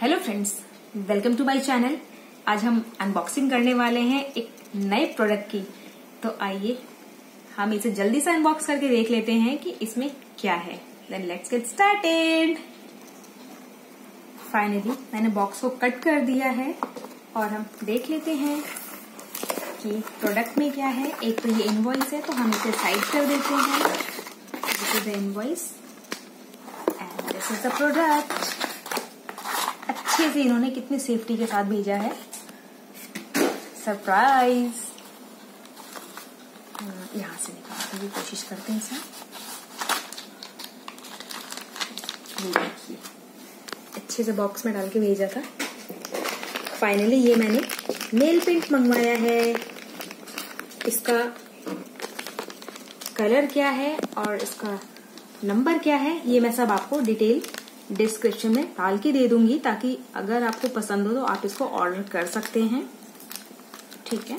Hello friends welcome to my channel आज हम unboxing करने वाले हैं एक नए प्रोडक्ट की। तो आइए, हम इसे जल्दी से अनबॉक्स करके देख लेते हैं कि इसमें क्या है। Then let's get started finally मैंने बॉक्स को कट कर दिया है और हम देख लेते हैं कि प्रोडक्ट में क्या है। एक तो ये इनवॉइस है तो हम इसे साइड कर देते हैं। This is the invoice and this is the product अच्छे से इन्होंने कितनी सेफ्टी के साथ भेजा है। सरप्राइज़ यहाँ से निकालने की कोशिश करते हैं सर। अच्छे से बॉक्स में डाल के भेजा था। फाइनली ये मैंने नेल पेंट मंगवाया है। इसका कलर क्या है और इसका नंबर क्या है, ये मैं सब आपको डिटेल डिस्क्रिप्शन में डाल के दे दूँगी ताकि अगर आपको पसंद हो तो आप इसको ऑर्डर कर सकते हैं। ठीक है?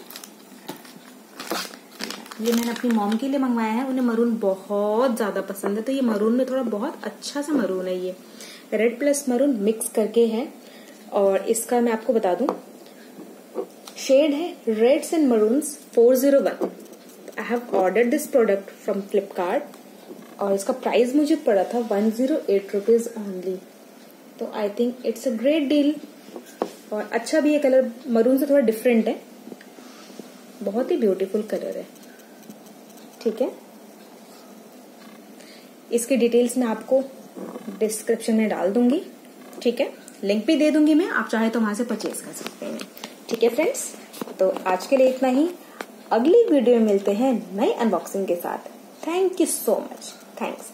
ये मैंने अपनी मॉम के लिए मंगवाया है, उन्हें मरून बहुत ज़्यादा पसंद है। तो ये मरून में थोड़ा बहुत अच्छा सा मरून है ये। रेड प्लस मरून मिक्स करके है। और इसका मैं आपको बता दूँ। शेड है reds and maroons four zero one I have order this product from Flipkart और इसका प्राइस मुझे पड़ा था one zero eight rupees only तो I think it's a great deal और अच्छा भी ये कलर मरून से थोड़ा डिफरेंट है. बहुत ही ब्यूटीफुल कलर है. ठीक है? इसकी डिटेल्स मैं आपको डिस्क्रिप्शन में डाल दूँगी. ठीक है? लिंक भी दे दूँगी मैं. आप चाहे तो वहाँ से परचेज कर सकते हैं. ठीक है फ्रेंड्स तो आज के लिए इतना ही. अगली वीडियो में मिलते हैं नई अनबॉक्सिंग के साथ. Thank you so much Thanks.